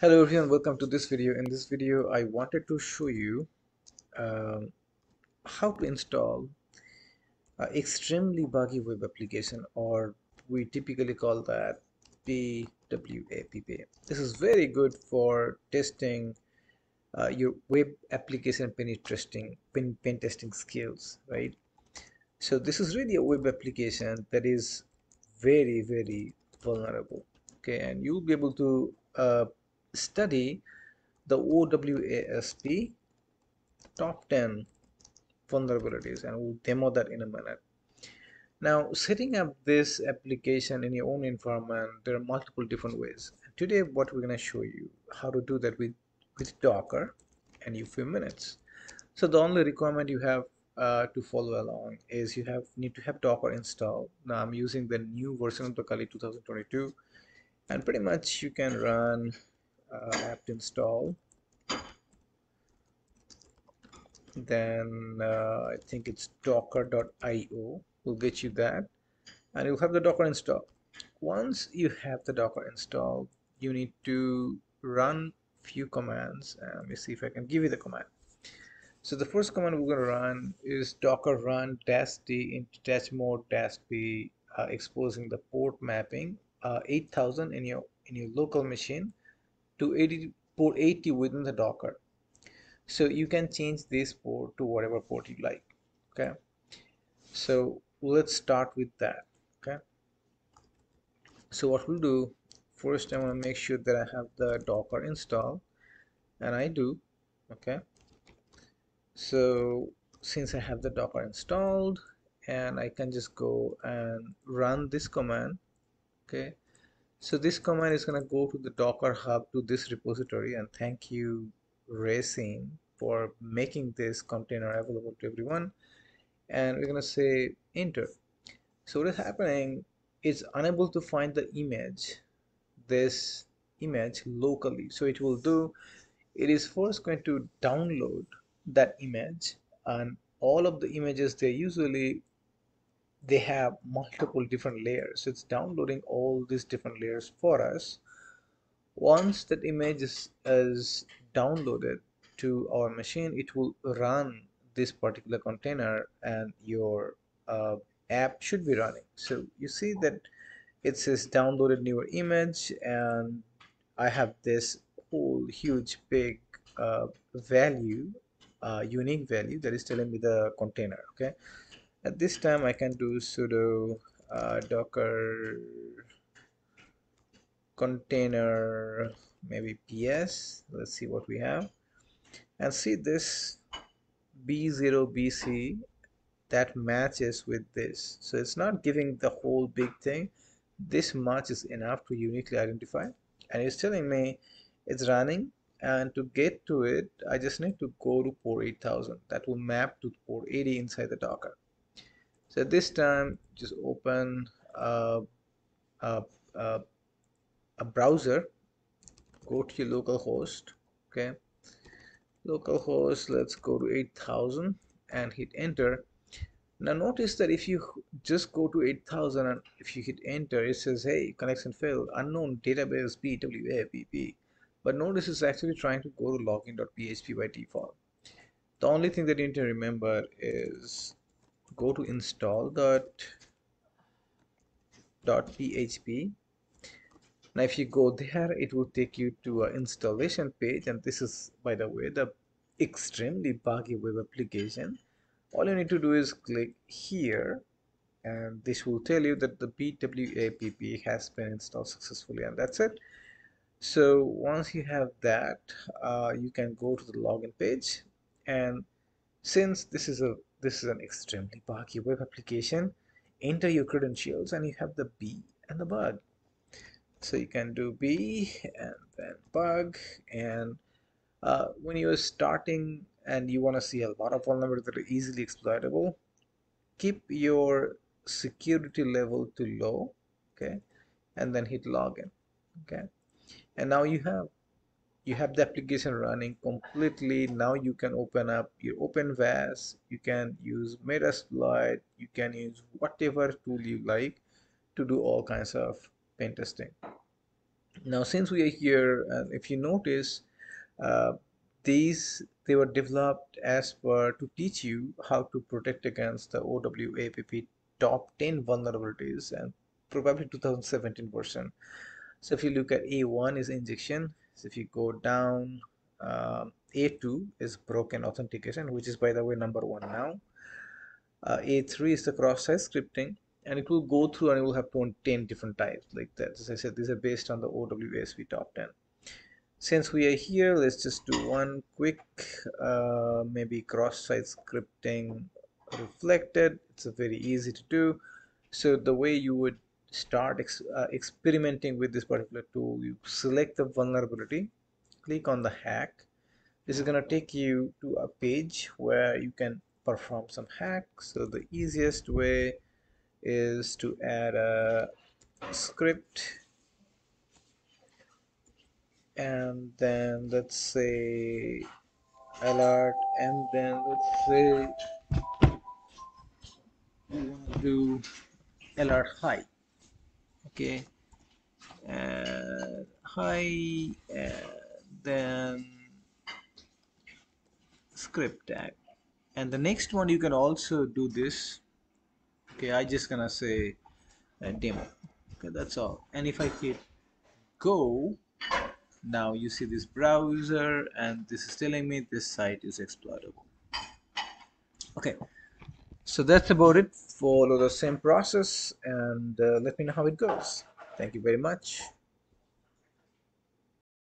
Hello everyone, welcome to this video. In this video, I wanted to show you um, how to install extremely buggy web application or we typically call that bWAPP. This is very good for testing uh, your web application penetration, pen, pen testing skills, right? So this is really a web application that is very, very vulnerable, okay? And you'll be able to uh, study the OWASP top 10 vulnerabilities and we'll demo that in a minute. Now setting up this application in your own environment there are multiple different ways. Today what we're going to show you how to do that with, with Docker and in a few minutes. So the only requirement you have uh, to follow along is you have need to have Docker installed. Now I'm using the new version of Kali 2022 and pretty much you can run apt install. Then uh, I think it's docker.io will get you that. And you'll have the docker install. Once you have the docker installed you need to run few commands uh, let me see if I can give you the command. So the first command we're going to run is docker run dash d into dash mode dash b uh, exposing the port mapping uh, 8000 in your in your local machine to 80 port 80 within the docker. So you can change this port to whatever port you like okay? So let's start with that okay? So what we'll do first I want to make sure that I have the docker installed and I do okay? So since I have the docker installed and I can just go and run this command okay so this command is going to go to the docker hub to this repository and thank you raesene for making this container available to everyone. And we're going to say enter. So what is happening is unable to find the image this image locally. So it will do it is first going to download that image and all of the images they usually they have multiple different layers. It's downloading all these different layers for us. Once that image is, is downloaded to our machine it will run this particular container and your uh, app should be running. So you see that it says downloaded newer image and I have this whole huge big uh, value uh, unique value that is telling me the container okay at this time I can do sudo uh, docker container maybe ps let's see what we have. And see this b0 bc that matches with this. So it's not giving the whole big thing. This much is enough to uniquely identify. And it's telling me it's running. And to get to it I just need to go to port 8000 that will map to port 80 inside the docker so this time just open a, a, a, a browser. Go to your local host okay? Localhost let's go to 8000 and hit enter. Now notice that if you just go to 8000 and if you hit enter it says hey connection failed. Unknown database bwapp but notice it's actually trying to go to login.php by default. The only thing that you need to remember is go to install dot dot php now if you go there it will take you to an installation page and this is by the way the extremely buggy web application. All you need to do is click here and this will tell you that the bWAPP has been installed successfully and that's it. So once you have that uh, you can go to the login page and since this is a this is an extremely buggy web application. Enter your credentials and you have the b and the bug. So you can do b and then bug. And uh, when you're starting and you want to see a lot of vulnerabilities that are easily exploitable keep your security level to low okay? And then hit login okay? And now you have you have the application running completely now you can open up your open VAS you can use Metasploit you can use whatever tool you like to do all kinds of pen testing. Now since we are here uh, if you notice uh, these they were developed as per to teach you how to protect against the OWASP top 10 vulnerabilities and probably 2017 version. So if you look at A1 is injection so if you go down um, A2 is broken authentication which is by the way number one now. Uh, A3 is the cross-site scripting and it will go through and it will have 10 different types like that. As I said these are based on the OWASP top 10 since we are here let's just do one quick uh, maybe cross-site scripting reflected. It's a very easy to do. So the way you would start ex uh, experimenting with this particular tool. You select the vulnerability click on the hack. This is going to take you to a page where you can perform some hacks. So the easiest way is to add a script. And then let's say alert. And then let's say want to do alert high okay. Uh, and high uh, and then script tag and the next one you can also do this. Okay I just gonna say a demo. Okay that's all. And if I hit go now you see this browser and this is telling me this site is exploitable okay so that's about it follow the same process and uh, let me know how it goes. Thank you very much